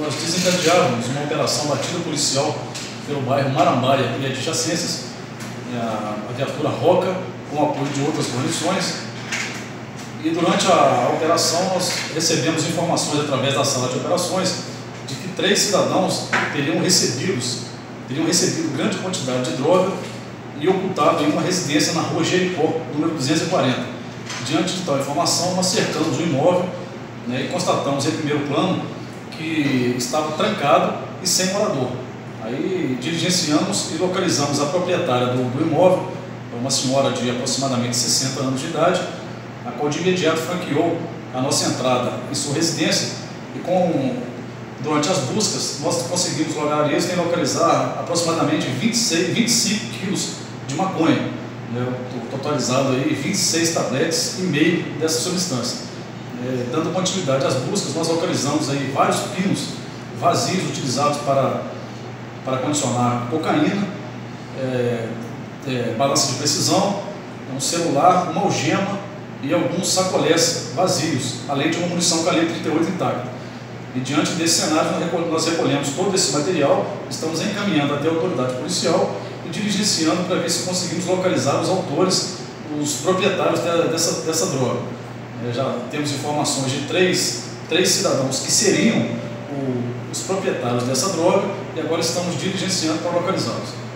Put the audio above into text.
nós desencadeávamos uma operação batida policial pelo bairro Marambaia e adjacências, né, a viatura Roca, com apoio de outras guarnições. E durante a operação nós recebemos informações através da sala de operações de que três cidadãos teriam recebidos, teriam recebido grande quantidade de droga e ocultado em uma residência na rua Jericó, número 240. Diante de tal informação, nós cercamos o imóvel né, e constatamos em primeiro plano que estava trancado e sem morador. Aí diligenciamos e localizamos a proprietária do, do imóvel, uma senhora de aproximadamente 60 anos de idade, a qual de imediato franqueou a nossa entrada em sua residência e com, durante as buscas nós conseguimos lograr em localizar aproximadamente 26, 25 quilos de maconha, né, totalizado aí 26 tabletes e meio dessa substância. É, dando continuidade às buscas, nós localizamos aí vários pinos vazios utilizados para, para condicionar cocaína, é, é, balança de precisão, um celular, uma algema e alguns sacolés vazios, além de uma munição calibre 38 intacta. E diante desse cenário, nós recolhemos todo esse material, estamos encaminhando até a autoridade policial e diligenciando para ver se conseguimos localizar os autores, os proprietários dessa, dessa droga. É, já temos informações de três, três cidadãos que seriam o, os proprietários dessa droga e agora estamos diligenciando para localizá-los.